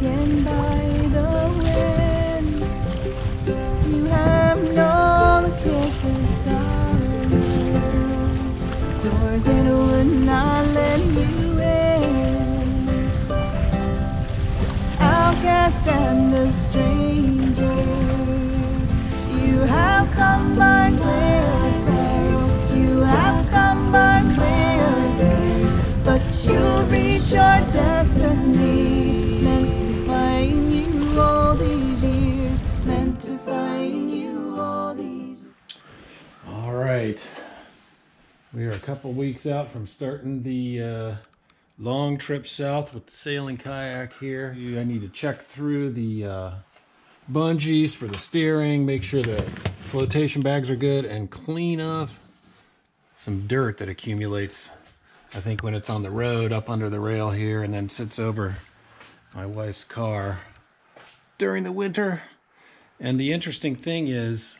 taken by the wind. You have known the kiss of sorrow. Doors that would not let you in. Outcast and a stranger. You have come by We are a couple weeks out from starting the uh, long trip south with the sailing kayak here. I need to check through the uh, bungees for the steering, make sure the flotation bags are good, and clean off some dirt that accumulates. I think when it's on the road up under the rail here and then sits over my wife's car during the winter. And the interesting thing is,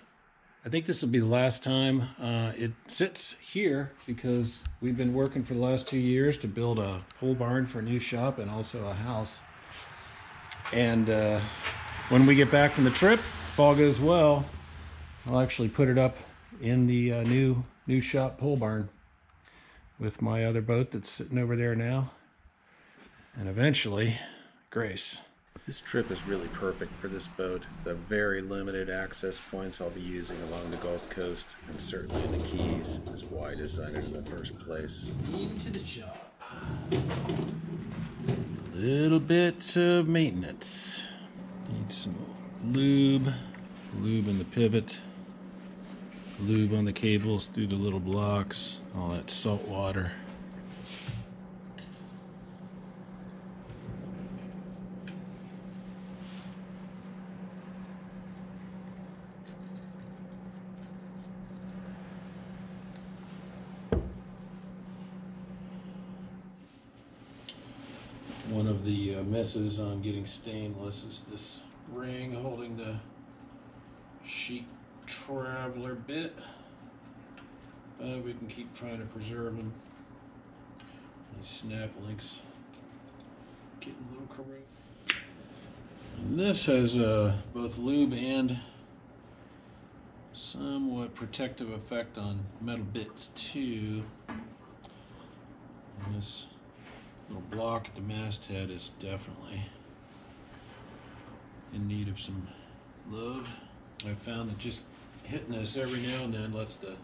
I think this will be the last time uh, it sits here because we've been working for the last two years to build a pole barn for a new shop and also a house. And uh, when we get back from the trip, if all goes well, I'll actually put it up in the uh, new new shop pole barn with my other boat that's sitting over there now. And eventually, Grace. This trip is really perfect for this boat. The very limited access points I'll be using along the Gulf Coast and certainly in the Keys is why I designed it in the first place. Into the shop. A little bit of maintenance. Need some lube, lube in the pivot, lube on the cables through the little blocks, all that salt water. One of the uh, misses on getting stainless is this ring holding the sheet traveler bit. But we can keep trying to preserve them. These snap links getting a little corroded. And this has uh, both lube and somewhat protective effect on metal bits too. And this little block at the masthead is definitely in need of some love. I found that just hitting this every now and then lets the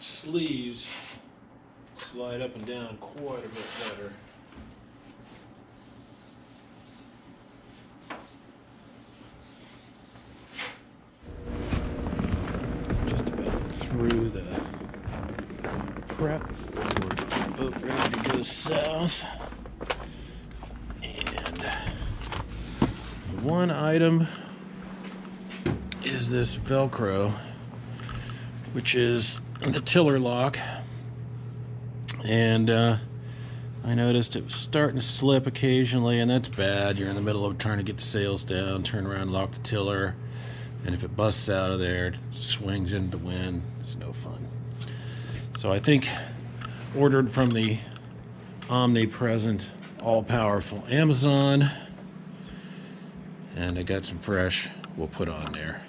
sleeves slide up and down quite a bit better. Just about through the prep before we get the boat ready to go south. And one item is this Velcro, which is the tiller lock. And uh, I noticed it was starting to slip occasionally, and that's bad. You're in the middle of trying to get the sails down, turn around, lock the tiller, and if it busts out of there, it swings into the wind. It's no fun. So I think ordered from the omnipresent, all powerful Amazon. And I got some fresh we'll put on there.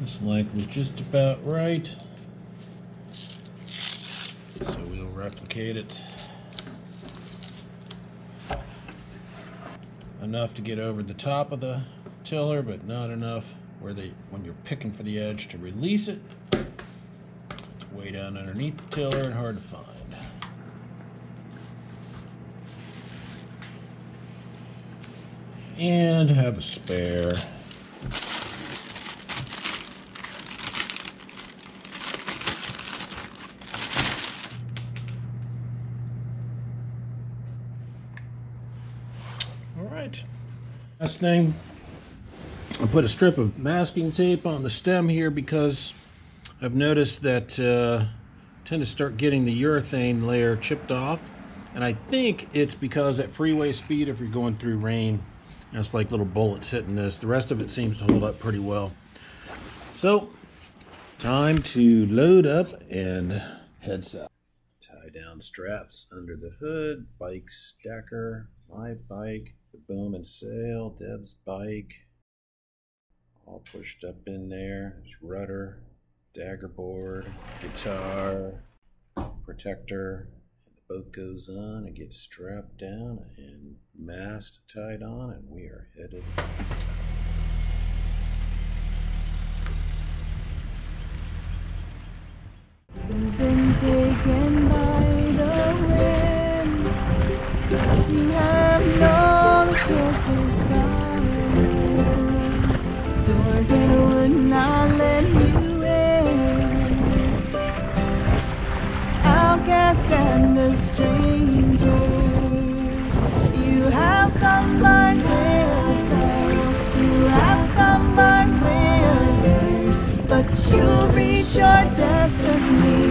This length was just about right. So we'll replicate it. Enough to get over the top of the tiller, but not enough where they when you're picking for the edge to release it. Way down underneath the tiller and hard to find. And have a spare. All right. Last thing, I put a strip of masking tape on the stem here because I've noticed that uh, I tend to start getting the urethane layer chipped off. And I think it's because at freeway speed, if you're going through rain, that's like little bullets hitting this. The rest of it seems to hold up pretty well. So, time to load up and head south. Tie down straps under the hood, bike stacker, my bike, the boom and sail, Deb's bike, all pushed up in there. There's rudder, dagger board, guitar, protector, and the boat goes on and gets strapped down and mast tied on, and we are headed south. We've been taken by the wind. You have the kiss. Doors that would not let you Outcast and a stranger. You have come by of. You have come by way tears. But you'll reach your destiny.